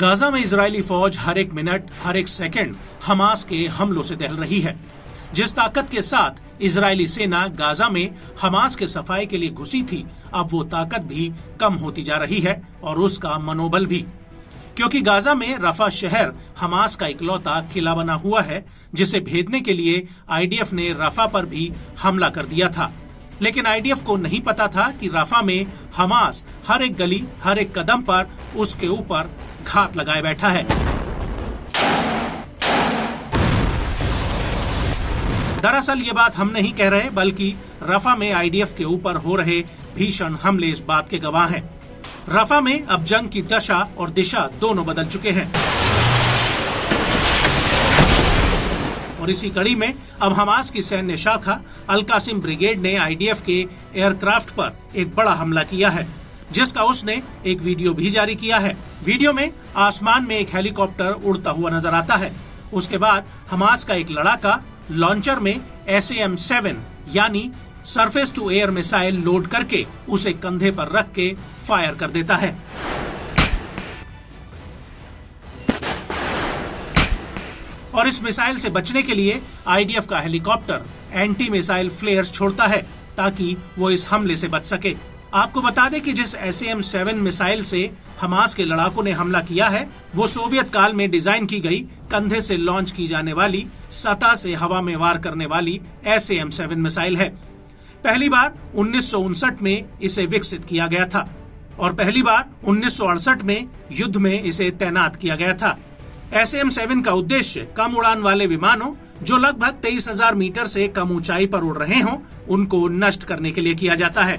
Gaza में Israeli फौज हर एक मिनट, हर एक सेकंड हमास के हमलों से दहल रही है। जिस ताकत के साथ इजरायली सेना गाजा में हमास के सफ़ाई के लिए घुसी थी, अब वो ताकत भी कम होती जा रही है और उसका मनोबल भी। क्योंकि गाजा में रफा शहर हमास का इकलौता किला बना हुआ है, जिसे भेदने के लिए आईडीएफ ने रफा पर भी हमला कर दिया था। लेकिन आईडीएफ को नहीं पता था कि राफा में हमास हर एक गली, हर एक कदम पर उसके ऊपर घात लगाए बैठा है। दरअसल ये बात हम नहीं कह रहे, बल्कि रफा में आईडीएफ के ऊपर हो रहे भीषण हमले इस बात के गवाह हैं। रफा में अब जंग की दशा और दिशा दोनों बदल चुके हैं। और इसी कड़ी में अब हमास की सैन्य शाखा अलकासिम ब्रिगेड ने आईडीएफ के एयरक्राफ्ट पर एक बड़ा हमला किया है। जिसका उसने एक वीडियो भी जारी किया है। वीडियो में आसमान में एक हेलीकॉप्टर उड़ता हुआ नज़र आता है। उसके बाद हमास का एक लड़ाका लॉन्चर में एस एम सेवन यानी surface to air missile load करके उसे कंधे पर रख के फायर कर देता है। और इस मिसाइल से बचने के लिए आईडीएफ का हेलीकॉप्टर एंटी मिसाइल फ्लेयर्स छोड़ता है ताकि वो इस हमले से बच सके। आपको बता दें कि जिस एस एम सेवन मिसाइल से हमास के लड़ाकों ने हमला किया है, वो सोवियत काल में डिज़ाइन की गई, कंधे से लॉन्च की जाने वाली, सतह से हवा में वार करने वाली एस एम सेवन मिसाइल है। पहली बार उन्नीस सौ उनसठ में इसे विकसित किया गया था और पहली बार उन्नीस सौ अड़सठ में युद्ध में इसे तैनात किया गया था। एस एम सेवन का उद्देश्य कम उड़ान वाले विमानों, जो लगभग तेईस हज़ार मीटर से कम ऊंचाई पर उड़ रहे हों, उनको नष्ट करने के लिए किया जाता है।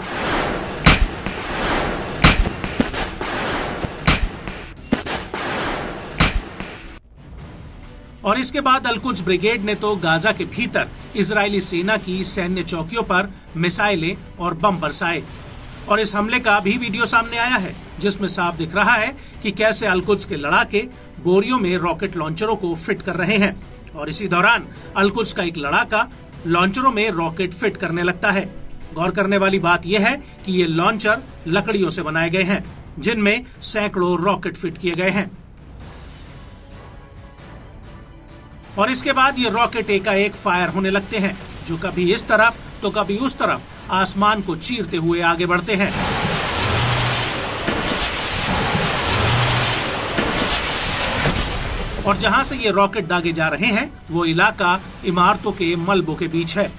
और इसके बाद अलकुच ब्रिगेड ने तो गाजा के भीतर इजरायली सेना की सैन्य चौकियों पर मिसाइलें और बम बरसाए। और इस हमले का भी वीडियो सामने आया है, जिसमें साफ़ दिख रहा है कि कैसे अलकुच के लड़ाके बोरियों में रॉकेट लॉन्चरों को फिट कर रहे हैं। और इसी दौरान अलकुच का एक लड़ाका लॉन्चरों में रॉकेट फिट करने लगता है। गौर करने वाली बात यह है कि ये लॉन्चर लकड़ियों से बनाए गए हैं, जिनमें सैकड़ों रॉकेट फिट किए गए हैं। और इसके बाद ये रॉकेट एकाएक फायर होने लगते हैं। जो कभी इस तरफ़ तो कभी उस तरफ़। आसमान को चीरते हुए आगे बढ़ते हैं। और जहाँ से ये रॉकेट दागे जा रहे हैं, वो इलाका इमारतों के मलबों के बीच है।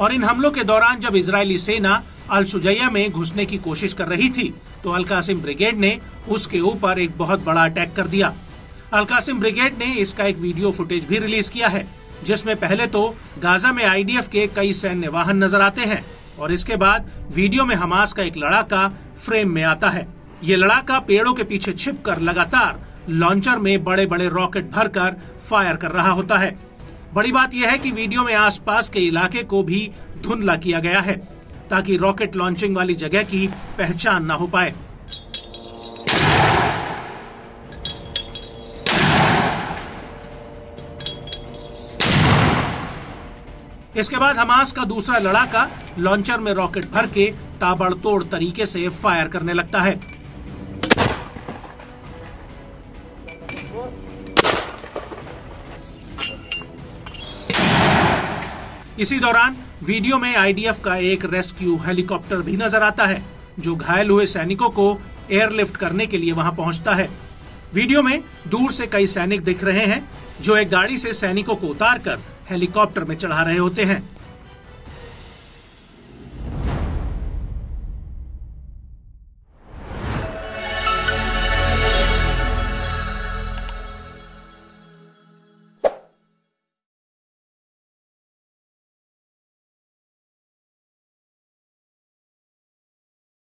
और इन हमलों के दौरान जब इजरायली सेना अल सुजैया में घुसने की कोशिश कर रही थी तो अलकासिम ब्रिगेड ने उसके ऊपर एक बहुत बड़ा अटैक कर दिया। अलकासिम ब्रिगेड ने इसका एक वीडियो फुटेज भी रिलीज़ किया है, जिसमें पहले तो गाजा में आईडीएफ के कई सैन्य वाहन नज़र आते हैं, और इसके बाद वीडियो में हमास का एक लड़ाका फ्रेम में आता है। ये लड़ाका पेड़ों के पीछे छिप कर लगातार लॉन्चर में बड़े बड़े रॉकेट भरकर फायर कर रहा होता है। बड़ी बात यह है कि वीडियो में आसपास के इलाके को भी धुंधला किया गया है ताकि रॉकेट लॉन्चिंग वाली जगह की पहचान ना हो पाए। इसके बाद हमास का दूसरा लड़ाका लॉन्चर में रॉकेट भर के ताबड़तोड़ तरीके से फायर करने लगता है। इसी दौरान वीडियो में आईडीएफ का एक रेस्क्यू हेलीकॉप्टर भी नज़र आता है, जो घायल हुए सैनिकों को एयरलिफ्ट करने के लिए वहाँ पहुँचता है। वीडियो में दूर से कई सैनिक दिख रहे हैं, जो एक गाड़ी से सैनिकों को उतारकर हेलीकॉप्टर में चढ़ा रहे होते हैं।